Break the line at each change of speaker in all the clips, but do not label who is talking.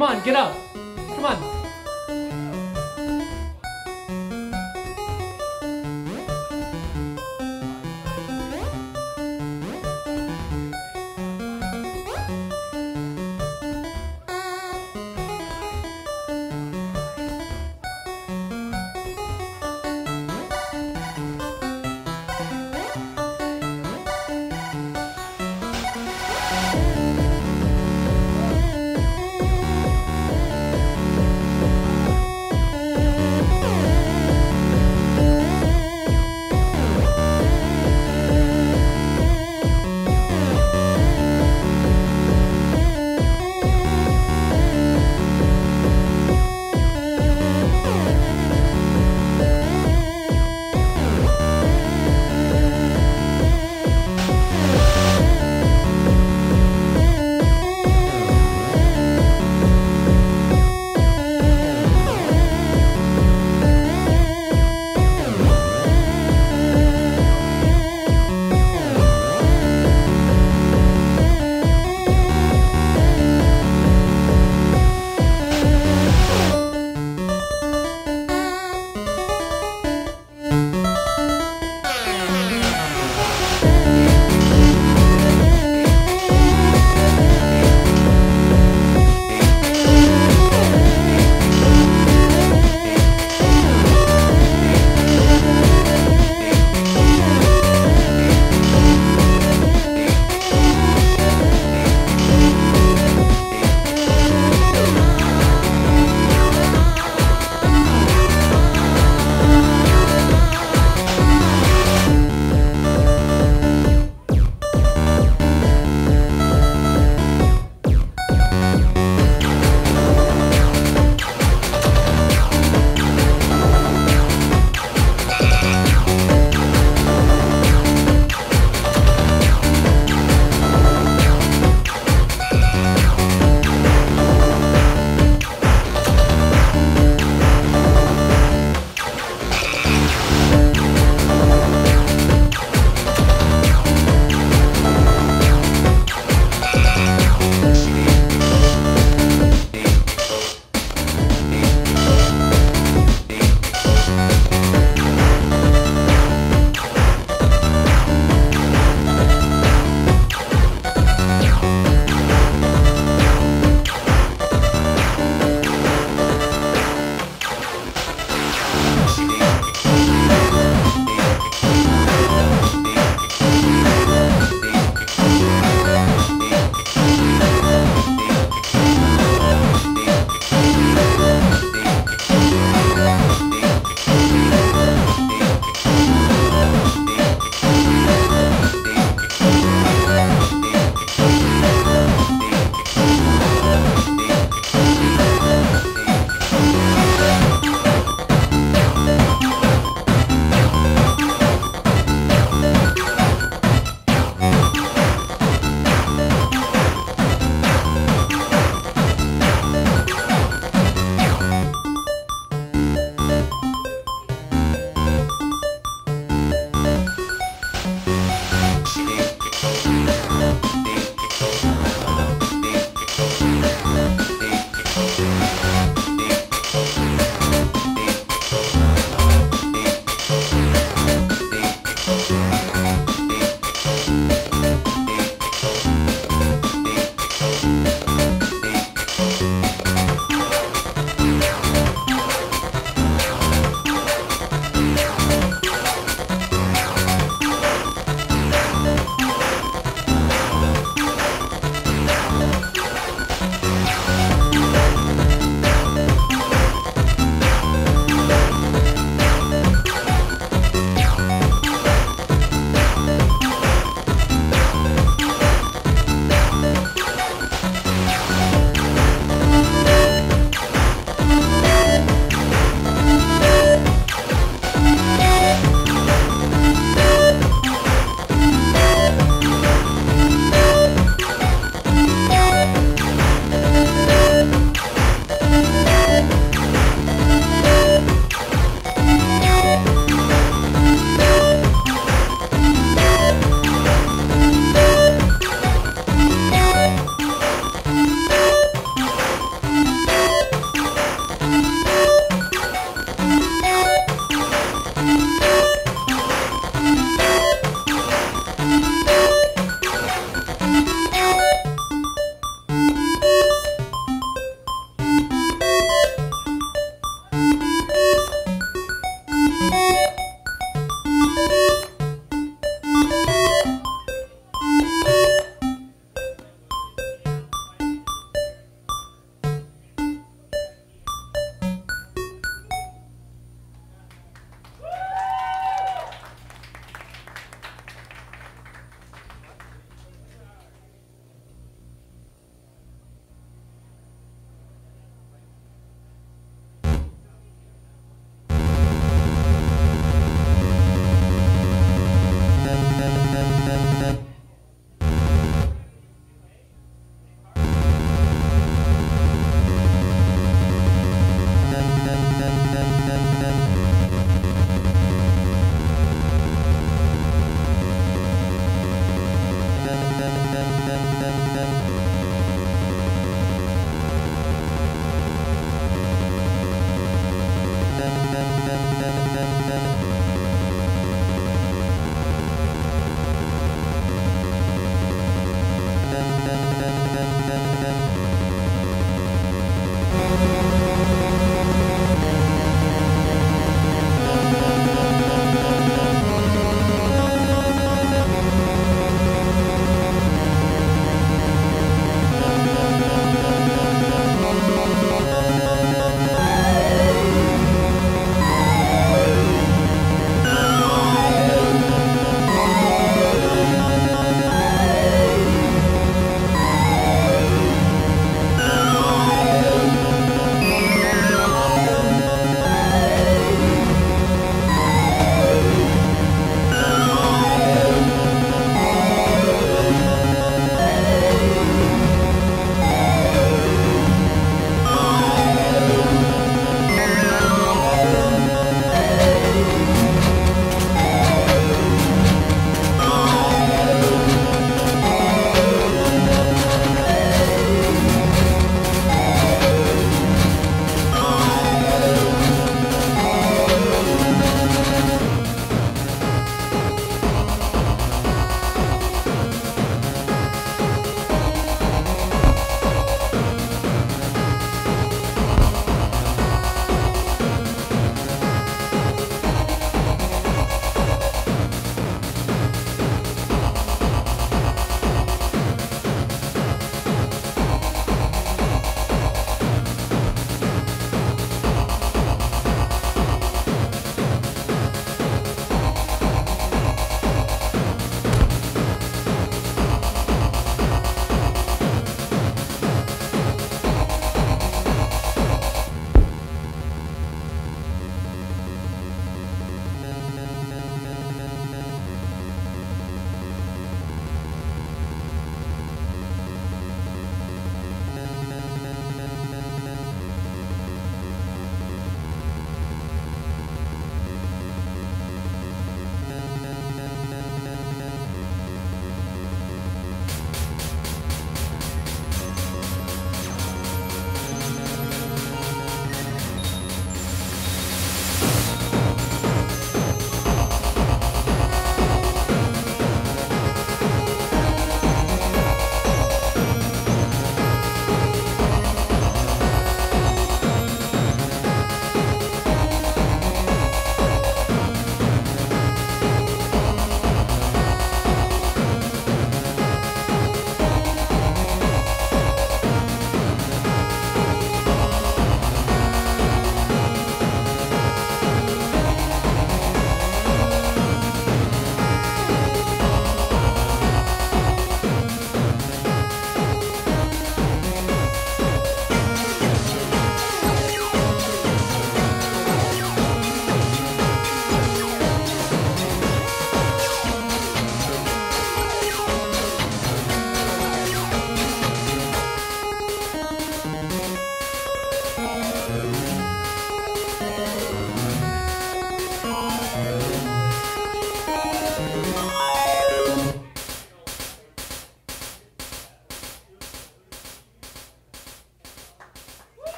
Come on, get up. Come on.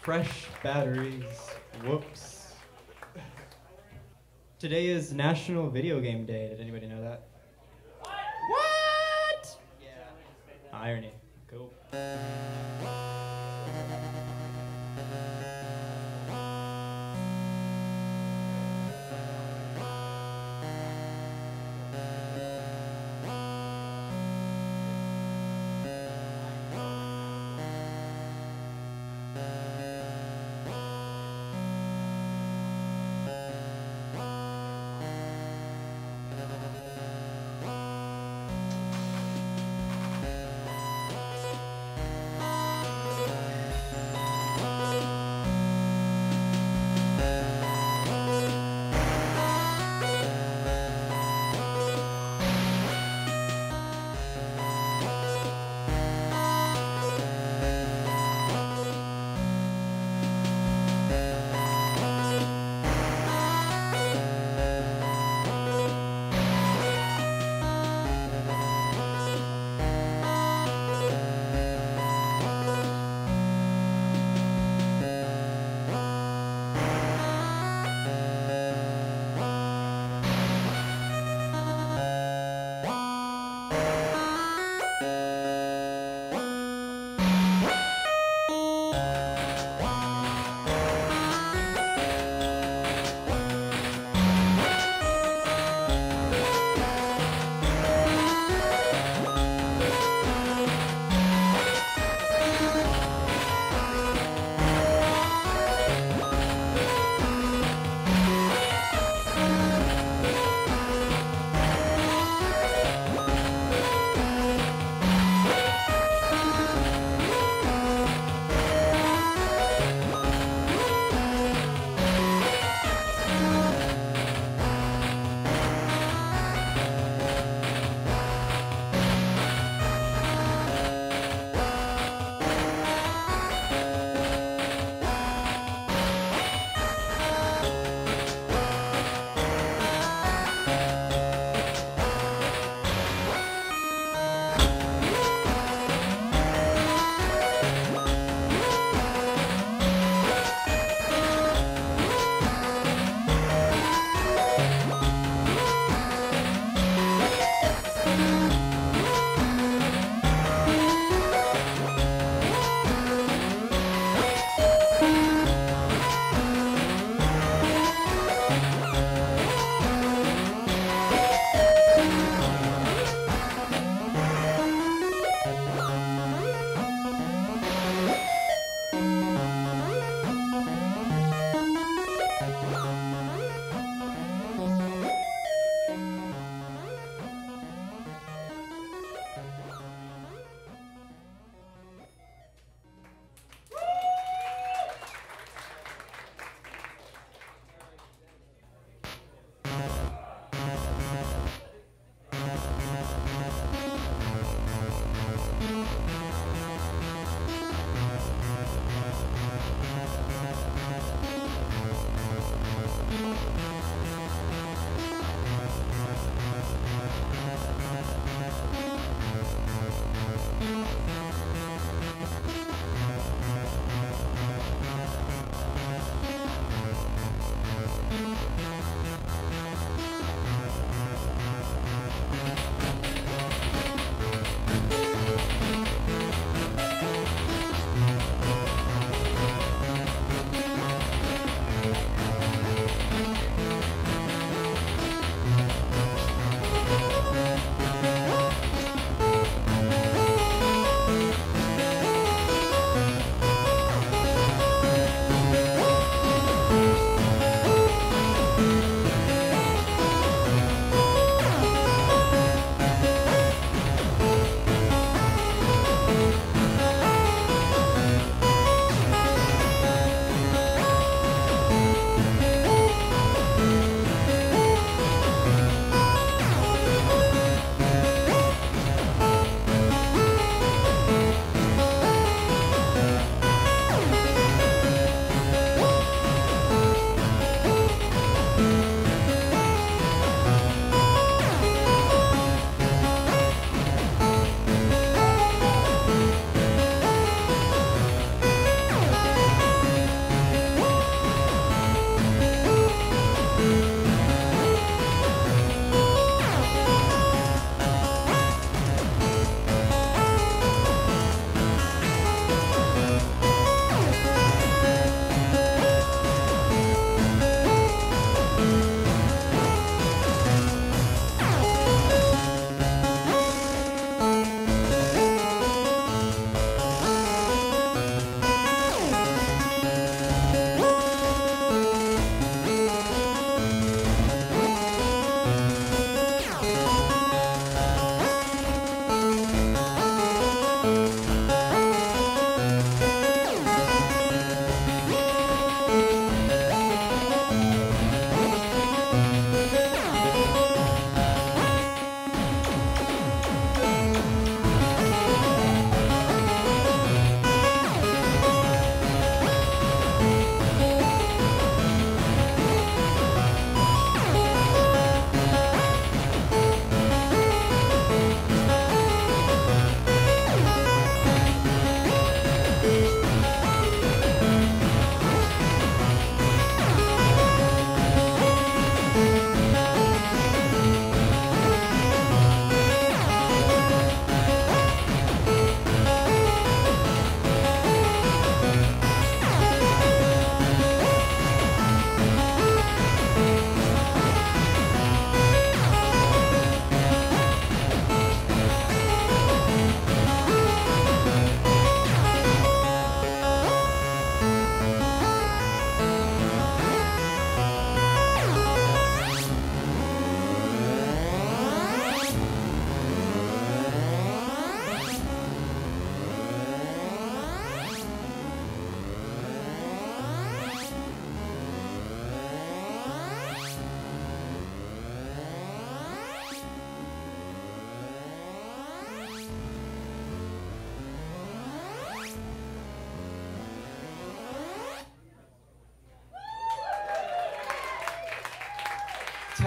Fresh batteries. Whoops. Today is National Video Game Day. Did anybody know that? What? Yeah. Irony. Cool.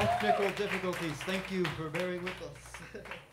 Technical difficulties. Thank you for bearing with us.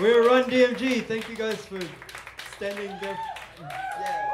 We're Run DMG. Thank you guys for standing there. Yeah.